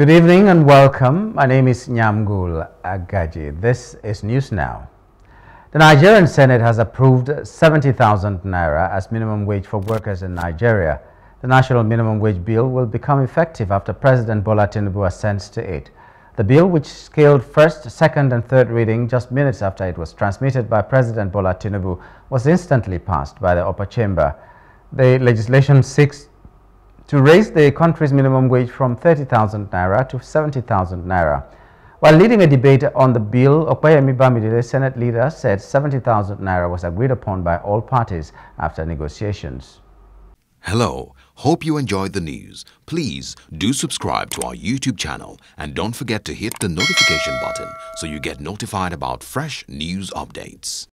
Good evening and welcome. My name is Nyamgul Agaji. This is News Now. The Nigerian Senate has approved 70,000 naira as minimum wage for workers in Nigeria. The national minimum wage bill will become effective after President Bola Tinubu assents to it. The bill, which scaled first, second and third reading just minutes after it was transmitted by President Bola Tinubu, was instantly passed by the upper chamber. The legislation seeks to raise the country's minimum wage from 30,000 naira to 70,000 naira. While leading a debate on the bill, Opeyemi Bamidele, Senate leader, said 70,000 naira was agreed upon by all parties after negotiations. Hello, hope you enjoyed the news. Please do subscribe to our YouTube channel and don't forget to hit the notification button so you get notified about fresh news updates.